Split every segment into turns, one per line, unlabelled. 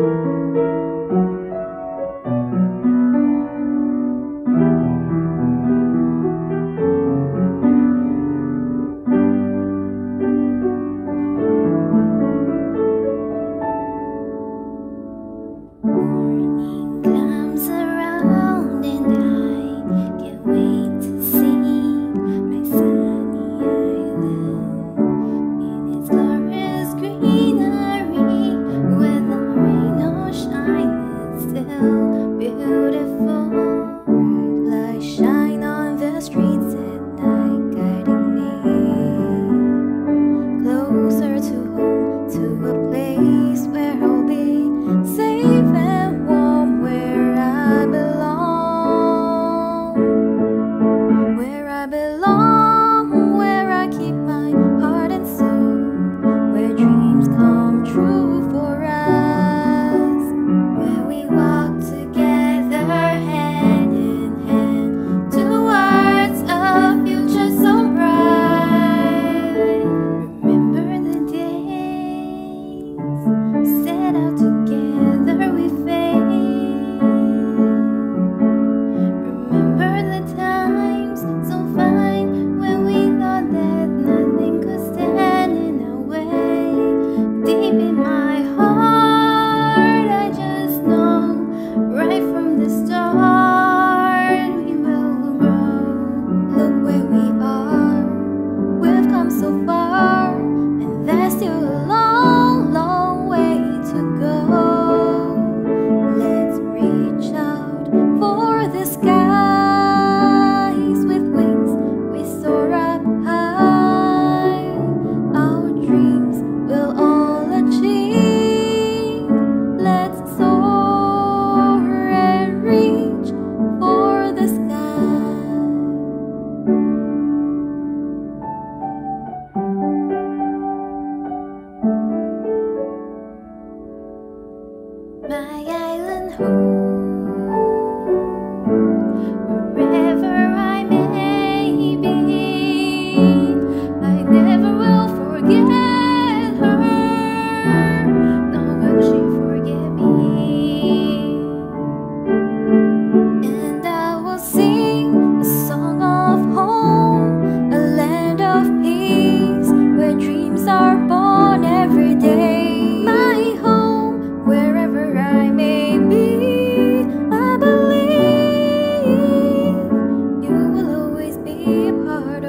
Música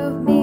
prove me.